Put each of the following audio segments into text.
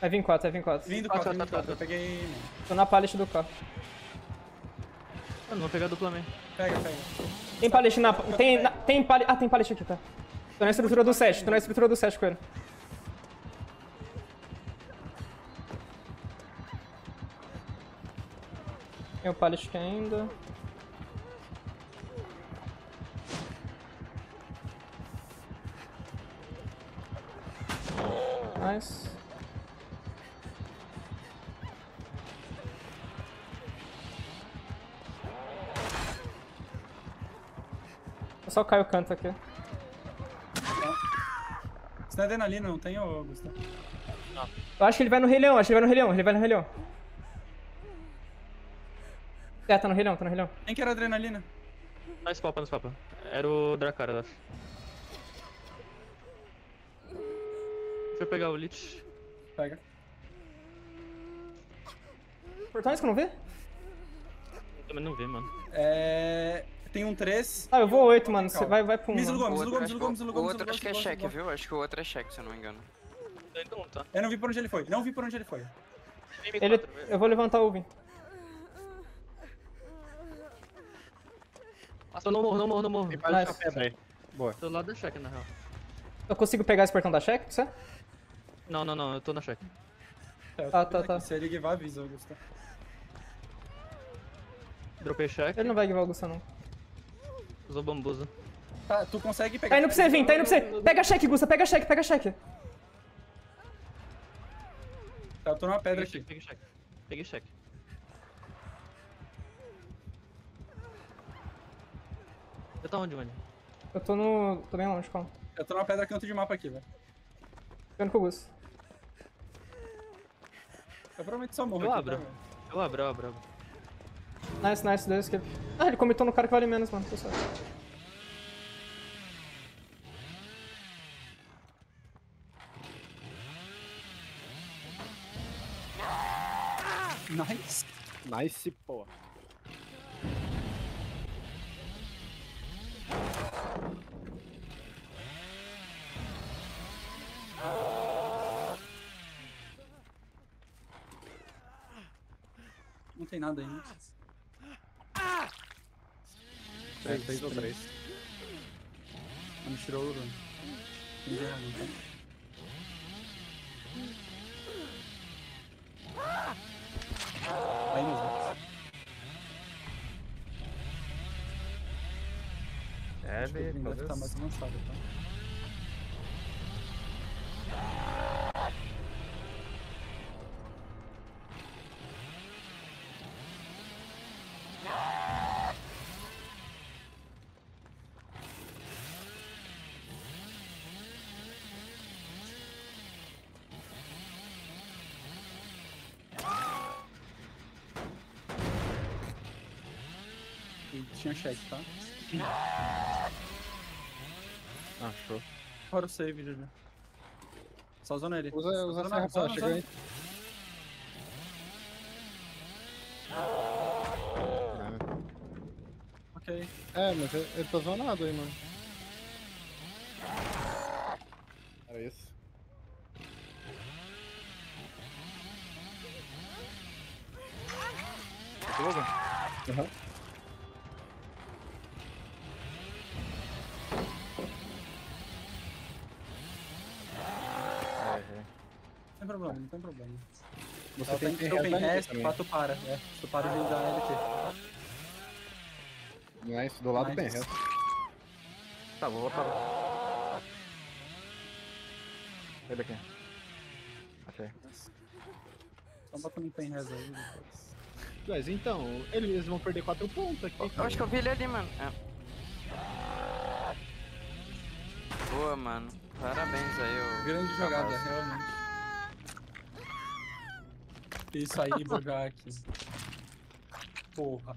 Vai vir 4, vai vir 4. Vindo Quatro, 4, vindo quatro, 4. Eu quatro. peguei. não. Tô na pallet do carro. Mano, vou pegar duplamente. Pega, pega. Tem pallet na. Tem, na, tem pallet. Ah, tem pallet aqui, tá. Tô na estrutura do 7, tô na estrutura do 7 com ele. Tem o pallet aqui ainda. Nice. Só caio o canto aqui. Você não é adrenalina, não tem, ô Gustavo? Eu acho que ele vai no Rei Leão, acho que ele vai no Rei Leão, ele vai no Rei Leão. É, tá no Rei Leão, tá no Rei Leão. Quem que era adrenalina? Não spapa, não spapa. Era o Dracara, eu acho. Deixa eu pegar o Lich. Pega. Portões que eu não vi? Eu também não vi, mano. É. Tem um 3. Ah, eu vou 8, mano. Você vai, vai pro 1. Mísilo mano. Gomes, O outro, Gomes, que- o outro acho que é cheque, viu? Acho que o outro é cheque, se eu não me engano. Tá. Eu não vi por onde ele foi. Não vi por onde ele foi. Ele, eu vou levantar o Uvin. Nossa, eu não morro, não morro, não morro. Tem Nice. pedra aí. Boa. Tô do lado da cheque, na real. Eu consigo pegar esse portão da check pra você? Não, não, não, eu tô na cheque. É, Ah, tá, tá. aqui. Se ele guivar, avisa, Gustavo. Dropei cheque, Ele não vai guivar o Gustavo, não. Usou bambuza. Tá, tu consegue pegar. Tá indo pra você, Vin, tá indo pra você. Pega a check, Gusta, pega a check, pega a check. Tá, eu tô numa pedra Peguei cheque, aqui. peguei cheque. Peguei cheque. Você tá onde, mano? Eu tô no. tô bem longe, calma. Eu tô numa pedra canto de mapa aqui, velho. Ficando com o Gusta. Eu provavelmente só morro Eu aqui, abro. tá. Eu abro, eu abro, eu abro. Nice, nice, deu escape. Ah, ele comitou no cara que vale menos, mano. Pessoal. Nice. Nice, pô. Não tem nada ainda. É, seis ou três. Não me tirou o então. Aí mesmo. É, Acho que o Vin deve estar mais avançado, tá? Tinha cheque, tá? Ah, show. Fora o save, Juju. Só zona ele. Usa, usa a serra pra zona. aí. Ok. É, mas ele, ele tá zonado aí, mano. Era isso. Beleza? Aham. Sem problema, não tem problema. Você Ela tem tem que que open resto pra tu para. É, se tu para, ele dá ele aqui. Nice, do lado Nice. tem resto. Tá, vou voltar. Sai daqui. Achei. Só bota no pen res aí depois. Mas então, eles vão perder 4 pontos aqui. Eu acho que eu vi ele ali, mano. É. Boa, mano. Parabéns aí, ô. Grande jogada, rapaz. Realmente. Isso aí, bugar aqui. Porra.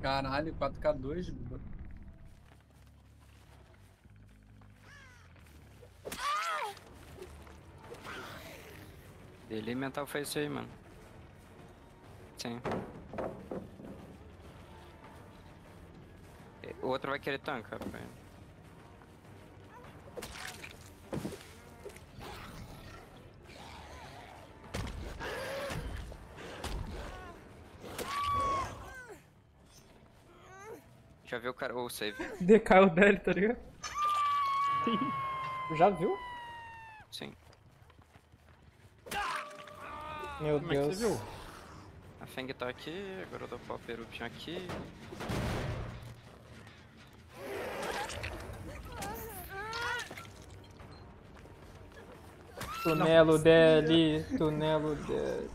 Caralho, 4K2, Buba. Ele mental foi isso aí, mano. Sim. E- O outro vai querer tancar, pra Já viu o cara, o save? DK o dele, tá ligado? Já viu? Sim. Meu Como é que Deus. você viu? A Feng tá aqui, agora eu dou Pop Eruption aqui. Tunelo dele, tunelo dele.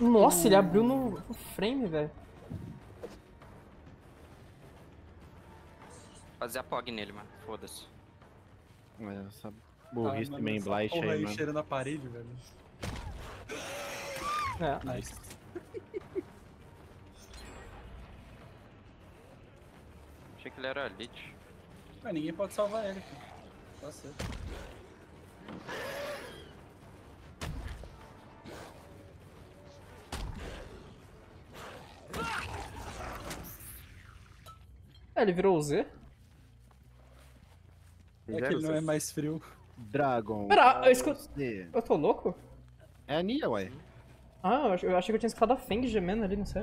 Nossa, ele abriu no, frame, velho. Fazer a POG nele, mano. Foda-se. Mas Essa burrice Ah, mano, main essa blight porra aí, mano. cheirando aparelho, velho. É. Nice. Achei que ele era Lich. Mas ninguém pode salvar ele, cara. Tá certo. É, ele virou o Z? É que ele não é mais frio. Dragon. Pera, eu escuto- Eu tô louco? É a Nia, ué. Ah, eu ach- eu achei que eu tinha escutado a Feng gemendo ali, não sei.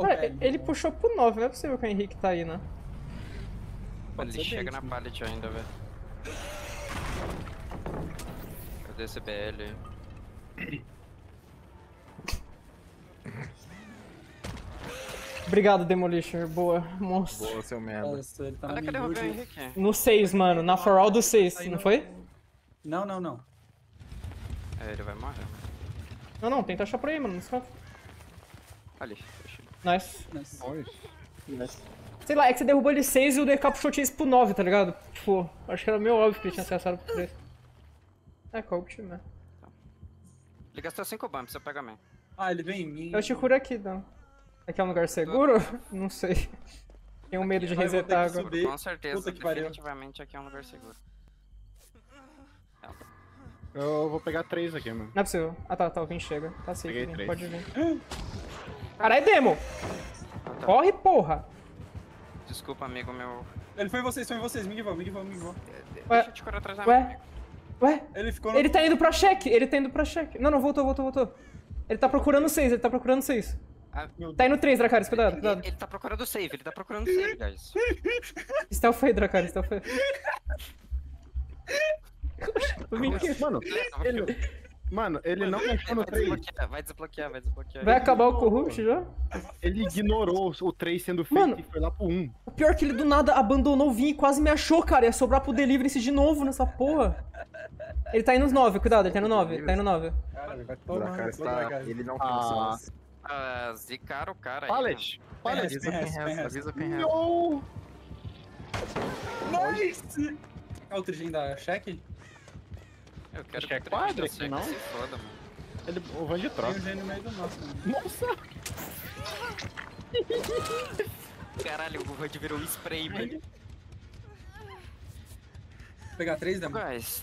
Cara, ele puxou pro 9, não é possível que o Henrique tá aí, né? Pode ele chega na pallet ainda, velho. Cadê esse BL aí? Obrigado, Demolition. Boa, monstro. Boa, seu merda. Nossa, ele tá na Olha cadê o. Henrique? No 6, mano. Na For All do 6, Aí não foi? Não, não, não. É, ele vai morrer. mano. Não, não, tenta achar por aí, mano. Não. Ali, deixa. Nice. Nice. Sei lá, é que você derrubou ele 6 e o DK puxou chase pro 9, tá ligado? Tipo, acho que era meio óbvio que ele tinha acessado pro 3. É, time, né? Ele gastou 5 bumps, eu pego a main. Ah, ele vem em mim. Eu te curo aqui, não. Aqui é um lugar seguro? Não sei. Tenho medo de vou ter resetar agora. subir. Com certeza, Puta que pariu. definitivamente aqui é um lugar seguro. Eu vou pegar três aqui, mano. Não é possível. Ah tá, tá, o Vin chega. Tá safe, três. pode vir. Caralho, Demo! Ah, tá. Corre, porra! Desculpa, amigo meu. Ele foi em vocês, foi em vocês. Me vão, me vão, me vão. Ué, Deixa eu te curar atrás da ué, ué. Ele ficou no... Ele tá indo pra cheque, ele tá indo pra cheque. Não, não, voltou, voltou, voltou. Ele tá procurando 6, ele tá procurando 6. Ah, Tá indo 3, Dracarys, cuidado, ele, cuidado. ele tá procurando save, ele tá procurando save, guys. Stealth aí, Dracarys, stealth aí. Que- Mano, ele, mano, ele não mexeu no vai 3. desbloquear, vai desbloquear, vai desbloquear. Vai acabar o Corrupt já? Ele ignorou o 3 sendo feito Mano. e foi lá pro 1. O pior é que ele do nada abandonou o Vin e quase me achou, cara. Ia sobrar pro Deliverance de novo nessa porra. Ele tá indo nos 9, cuidado, ele tá indo 9, tá indo 9. Cara, ele vai tomar. Dracarys no cu, tá. Dracarys. Ele não Ah. tem noção. Ah, zicaram o cara aí. Pallet! Pallet! Avisa quem Penhas, resta, quem resta. No! Nice! É o trigem da cheque? mano. Eu quero que é o quadra Trigem aqui, da não? Se foda, mano. Ele, o Van de Tem troca. o gênio no meio do nosso. Né? Nossa! Caralho, o Void virou um spray, velho. Vou pegar três? Guys.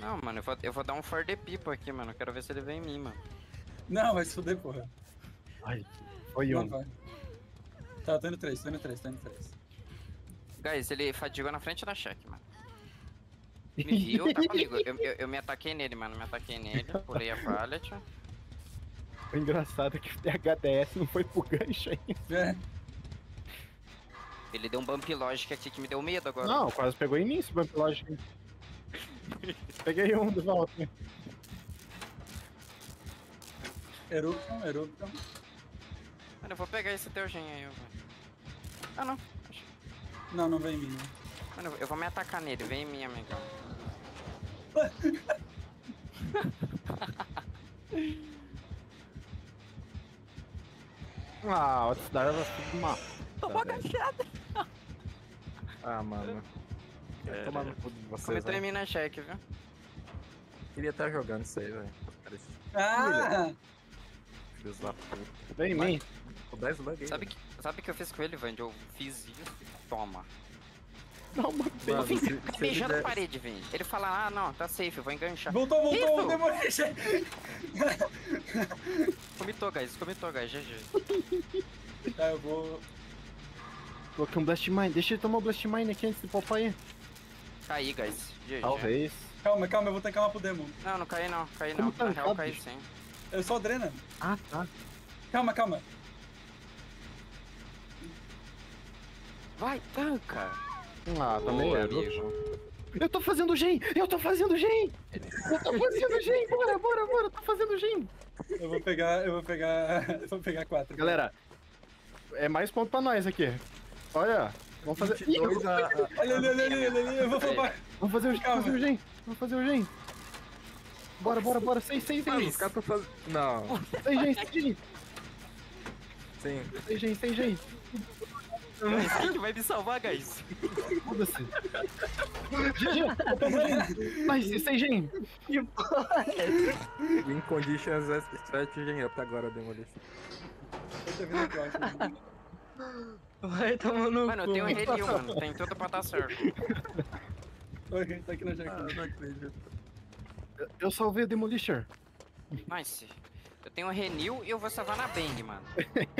Não, mano, eu vou, eu vou dar um for the people aqui, mano. Eu quero ver se ele vem em mim, mano. Não, vai se fuder, porra. Ai, foi Não um. vai. Tá, tô indo três, tô indo três, tô indo três. Guys, ele fadigou na frente da cheque, mano. Me viu, tá comigo. Eu, eu, eu me ataquei nele, mano. Me ataquei nele, pulei a pallet. O engraçado é que o THDS não foi pro gancho ainda. É, Ele deu um bump logic aqui que me deu medo agora. Não, quase pegou em mim esse bump lógico. Peguei um de volta. Eruption, Eruption. Mano, eu vou pegar esse teu gen aí, velho. Ah, não. Acho- Não, não vem em mim, né? Mano, eu vou me atacar nele. Vem em mim, amigão. Ah, o Outstar vai tudo uma. Tomou agachada. Ah, mano. Vai tomar no cu de vocês, Cometeu em velho. mim na cheque, viu? Queria estar jogando isso aí, velho. Ah! filhos da puta. Vem em mim. O 10 buguei. Sabe que, sabe o que eu fiz com ele, Vand? Eu fiz isso e toma. Uma Mano, se, se beijando a der- parede, Vini. Ele fala, ah, não, tá safe, eu vou enganchar. Voltou, voltou, Isso! Demolition! Comitou, guys, comitou, guys, GG. Tá, eu vou... Coloquei um Blast Mine. Deixa ele tomar o Blast Mine aqui antes de popar aí. Caí, guys. GG. Talvez. Calma, calma, eu vou tancar uma pro Demo. Não, não caí não, caí não. tá Na real, caí sim. Eu sou Drena. Ah, tá. Calma, calma. Vai, tanca! Ah, tá Ô, meio amigo. Eu tô fazendo gen! Eu tô fazendo gen! Eu tô fazendo gen! Bora, bora, bora! Eu tô fazendo gen! Eu vou pegar, eu vou pegar, eu vou pegar quatro. Galera, é mais ponto pra nós aqui. Olha, vamos fazer. Ih, 22 a, a- Olha ali, olha ali, olha ali, eu vou flopar. Vamos fazer o, Calma. fazer o gen! Vamos fazer o gen! Bora, bora, bora! Seis, seis, Mano, seis! os caras tão fazendo. Não, Seis gen, seis gen! sim. Seis gen, seis gen! Quem que vai me salvar, guys? Foda-se! GG! Nice, seis gen! Win conditions strategy up agora, Demolition. Eu tô vindo aqui, eu acho. Vai tomar no Mano, eu tenho um relio, mano. Tem tudo pra dar certo. Oi, tá aqui na Ah, jaqueta. não acredito. Eu salvei o Demolisher. Nice. Eu tenho um Renew e eu vou salvar na Bang, mano.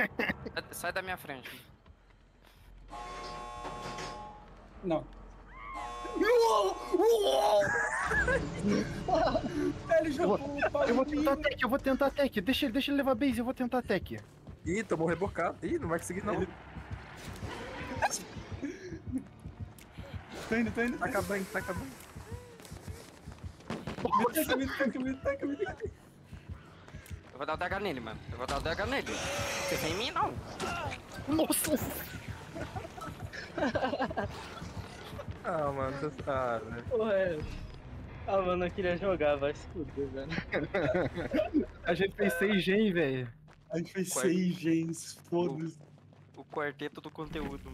Sai- da minha frente. Não. Ele jogou o pau Eu vou em mim. tentar tech, eu vou tentar tech. Deixa ele, deixa ele levar base, eu vou tentar tech. Ih, tomou rebocado. Ih, não vai conseguir não. Tô indo, tô indo. Tá acabando, tá acabando. Me me me me tanca. Eu vou dar o DH nele, mano. Eu vou dar o DH nele. Você vem em mim, não. Nossa! Ah, mano, você tá. né? Porra, é. Ah, mano, eu queria jogar, vai se fuder, velho. A gente fez 6 gen, velho. A gente fez Quarto. seis gens, foda-se. O quarteto do conteúdo.